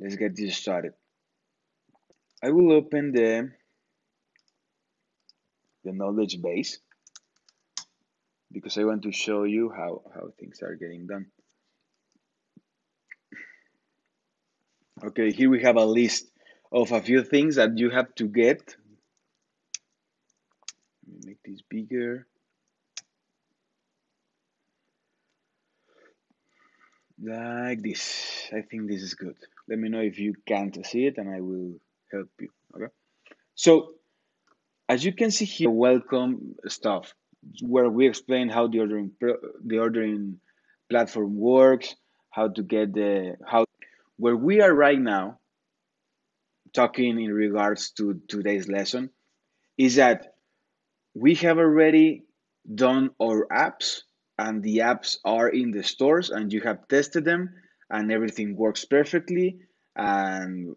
let's get this started. I will open the, the knowledge base because I want to show you how, how things are getting done. Okay, here we have a list of a few things that you have to get. Let me make this bigger. Like this. I think this is good. Let me know if you can't see it and I will help you. Okay. So as you can see here, welcome stuff where we explain how the ordering the ordering platform works, how to get the how where we are right now talking in regards to today's lesson is that we have already done our apps and the apps are in the stores and you have tested them and everything works perfectly and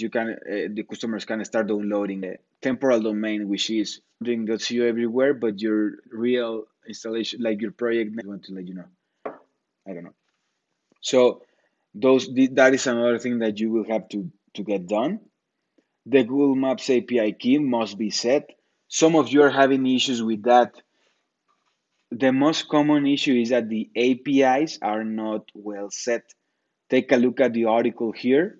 you can uh, the customers can start downloading the temporal domain which is doing.co everywhere but your real installation like your project i want to let you know. I don't know. So those that is another thing that you will have to to get done. The google maps api key must be set. Some of you are having issues with that the most common issue is that the apis are not well set take a look at the article here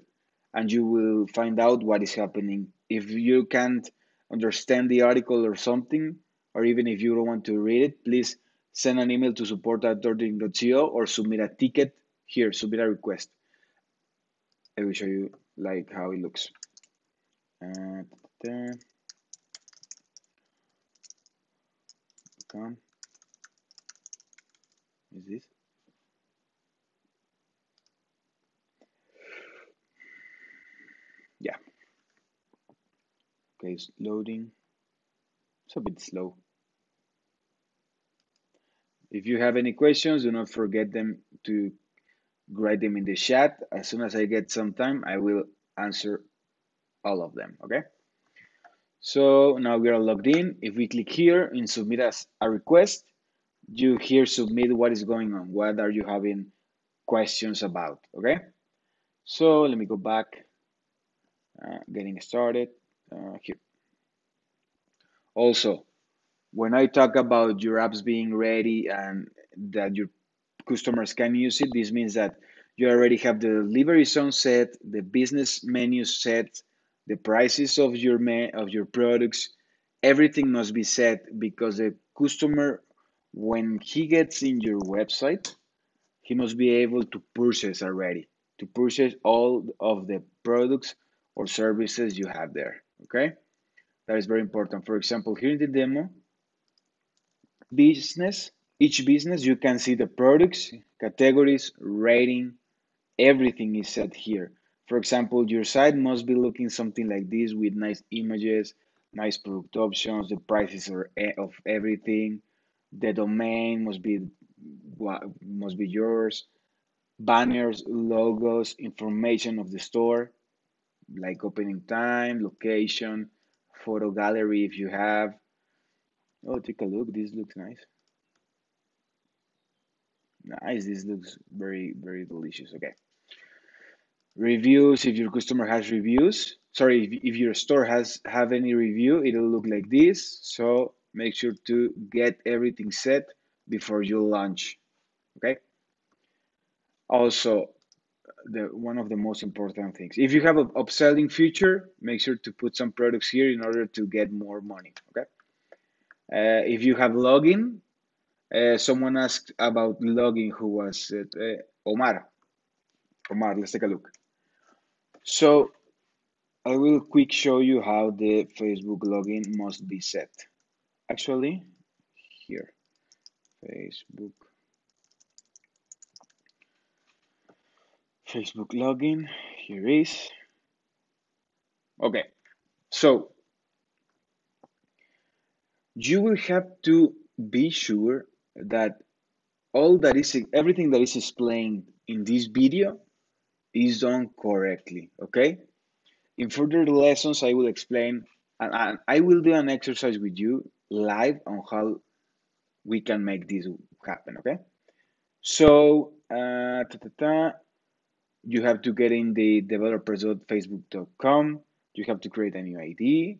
and you will find out what is happening. If you can't understand the article or something, or even if you don't want to read it, please send an email to support at ordering.co or submit a ticket here, submit a request. I will show you like how it looks. Uh, come. Is this? yeah. Okay it's loading. It's a bit slow. If you have any questions do not forget them to write them in the chat. As soon as i get some time i will answer all of them okay? So now we are logged in. If we click here and submit as a request you here submit what is going on. What are you having questions about? Okay? So let me go back. Uh, getting started. Uh, here. Also, when I talk about your apps being ready and that your customers can use it, this means that you already have the delivery zone set, the business menu set, the prices of your of your products. Everything must be set because the customer, when he gets in your website, he must be able to purchase already, to purchase all of the products or services you have there, okay? That is very important. For example, here in the demo, business, each business, you can see the products, categories, rating, everything is set here. For example, your site must be looking something like this with nice images, nice product options, the prices are eh, of everything. The domain must be what must be yours. Banners, logos, information of the store like opening time, location, photo gallery if you have. Oh, take a look. This looks nice. Nice. This looks very, very delicious. Okay. Reviews. If your customer has reviews, sorry, if, if your store has have any review, it'll look like this. So make sure to get everything set before you launch. Okay. Also, the one of the most important things. If you have an upselling feature, make sure to put some products here in order to get more money. Okay. Uh, if you have login, uh, someone asked about login. Who was it? Uh, Omar. Omar, let's take a look. So I will quick show you how the Facebook login must be set. Actually, here, Facebook Facebook login. Here is. Okay, so you will have to be sure that all that is everything that is explained in this video is done correctly. Okay. In further lessons, I will explain and I will do an exercise with you live on how we can make this happen. Okay. So, uh, ta -ta -ta, you have to get in the developers.facebook.com. You have to create a new ID.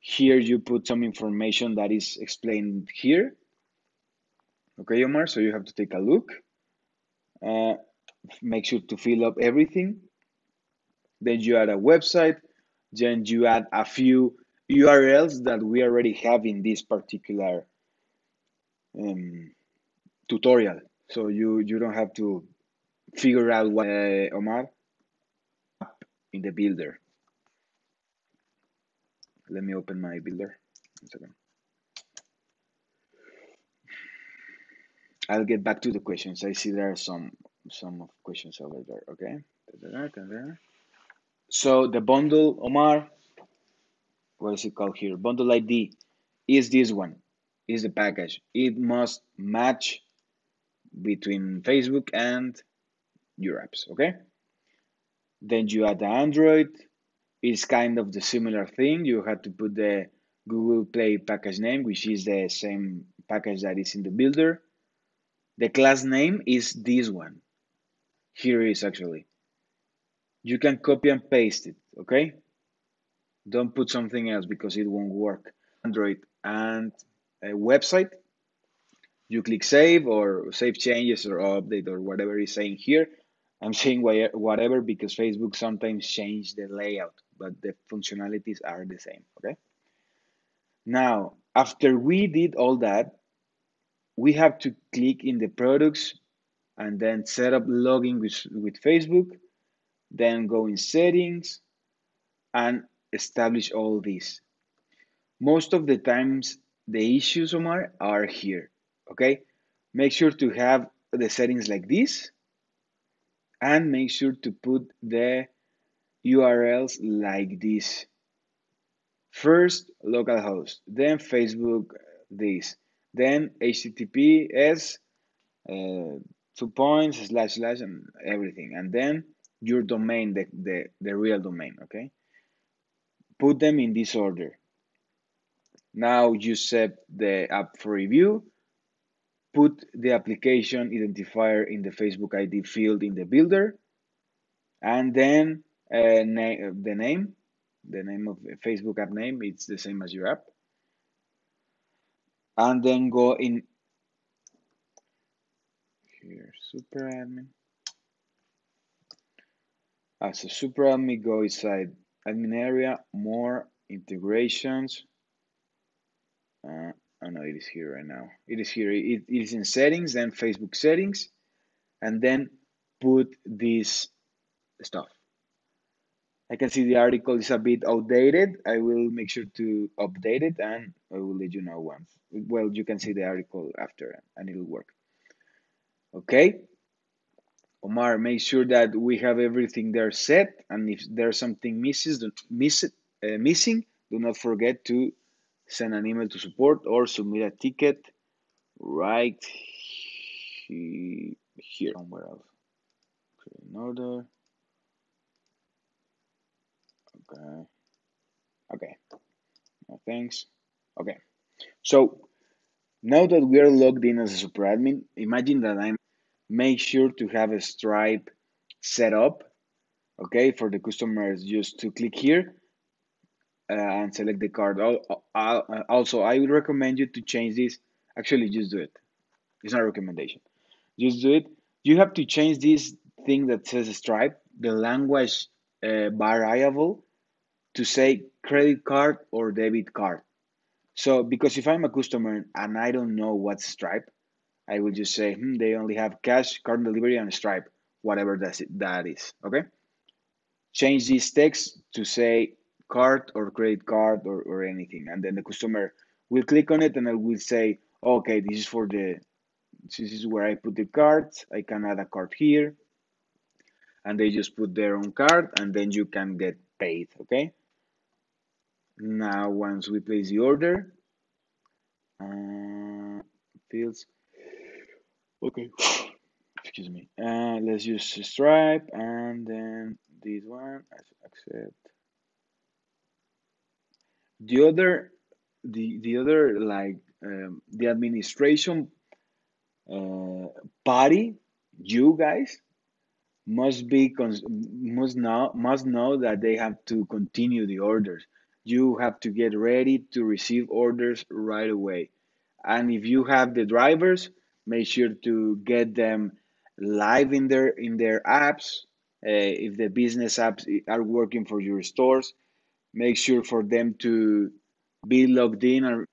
Here you put some information that is explained here. Okay, Omar, so you have to take a look. Uh, make sure to fill up everything. Then you add a website. Then you add a few URLs that we already have in this particular um, tutorial. So you, you don't have to figure out what, uh, Omar, in the builder. Let me open my builder. One second. I'll get back to the questions. I see there are some some questions over there. Okay. So the bundle, Omar, what is it called here? Bundle ID is this one, is the package. It must match between Facebook and your apps, okay? Then you add the Android. It's kind of the similar thing. You have to put the Google Play package name, which is the same package that is in the builder. The class name is this one. Here is actually. You can copy and paste it, okay? Don't put something else because it won't work. Android and a website. You click save or save changes or update or whatever is saying here. I'm saying whatever because Facebook sometimes change the layout, but the functionalities are the same, okay? Now, after we did all that, we have to click in the products and then set up login with, with Facebook, then go in settings and establish all this. Most of the times the issues, Omar, are here, okay? Make sure to have the settings like this and make sure to put the URLs like this. First, localhost, then Facebook, this, then HTTPS, uh, two points, slash, slash, and everything, and then your domain, the, the, the real domain, okay? Put them in this order. Now you set the app for review, put the application identifier in the Facebook ID field in the builder, and then uh, na the name, the name of Facebook app name, it's the same as your app. And then go in here, super admin. As a super admin, go inside admin area, more integrations. Uh, I know it is here right now. It is here. It, it is in settings, then Facebook settings, and then put this stuff. I can see the article is a bit outdated. I will make sure to update it and I will let you know once. Well, you can see the article after and it'll work. Okay. Omar, make sure that we have everything there set. And if there's something misses, miss it, uh, missing, do not forget to send an email to support or submit a ticket right here somewhere else. Create an order. Okay. Okay. No thanks. Okay. So now that we are logged in as a super admin, imagine that I'm make sure to have a Stripe set up. Okay, for the customers, just to click here uh, and select the card. Also, I would recommend you to change this. Actually, just do it. It's not a recommendation. Just do it. You have to change this thing that says Stripe, the language uh, variable, to say credit card or debit card. So, because if I'm a customer and I don't know what's Stripe, I will just say hmm, they only have cash, card delivery, and Stripe, whatever that's it, that is. Okay. Change this text to say card or credit card or, or anything, and then the customer will click on it and I will say, okay, this is for the this is where I put the cards. I can add a card here, and they just put their own card, and then you can get paid. Okay. Now, once we place the order, uh, fields Okay. Excuse me. Uh, let's use Stripe and then this one. Accept. The other, the the other like um, the administration uh, party, you guys must be must know must know that they have to continue the orders. You have to get ready to receive orders right away. And if you have the drivers, make sure to get them live in their in their apps. Uh, if the business apps are working for your stores, make sure for them to be logged in and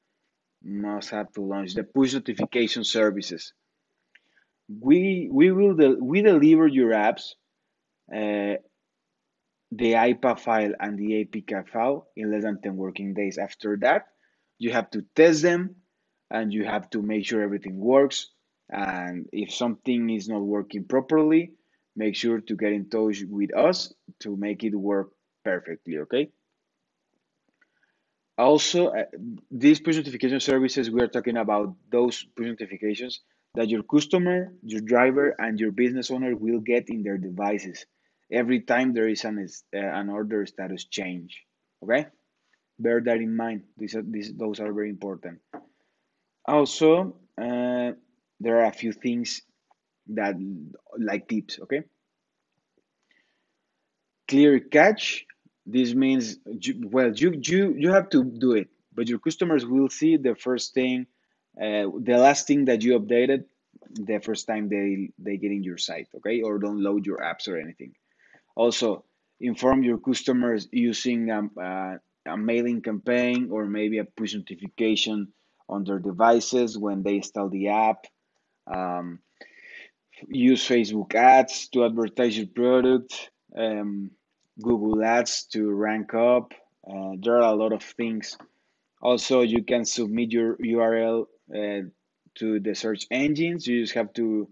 must have to launch the push notification services. We we will de- we deliver your apps, uh, the IPA file and the APK file in less than 10 working days. After that, you have to test them and you have to make sure everything works. And if something is not working properly, make sure to get in touch with us to make it work perfectly, okay? Also, uh, these push notification services, we are talking about those push notifications that your customer, your driver, and your business owner will get in their devices every time there is an, uh, an order status change. Okay? Bear that in mind. These are, these, those are very important. Also, uh, there are a few things that like tips, okay? Clear cache this means, well, you, you, you have to do it, but your customers will see the first thing, uh, the last thing that you updated the first time they, they get in your site, okay? Or don't load your apps or anything. Also, inform your customers using a, a, a mailing campaign or maybe a push notification on their devices when they install the app. Um, use Facebook ads to advertise your product. Um, Google Ads to rank up. Uh, there are a lot of things. Also, you can submit your URL uh, to the search engines. You just have to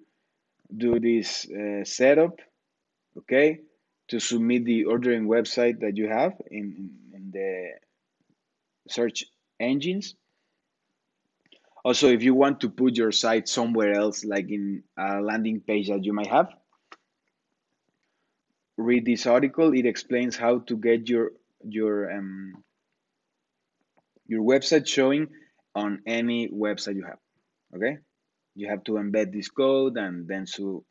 do this uh, setup, okay, to submit the ordering website that you have in, in the search engines. Also, if you want to put your site somewhere else, like in a landing page that you might have, read this article. It explains how to get your your um, your website showing on any website you have. Okay, you have to embed this code and then so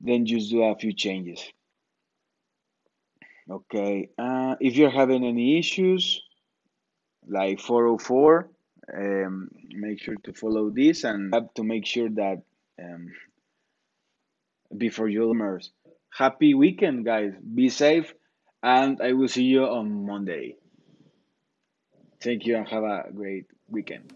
then just do a few changes. Okay, uh, if you're having any issues like 404, um, make sure to follow this and have to make sure that um, before you immerse happy weekend, guys. Be safe, and I will see you on Monday. Thank you and have a great weekend.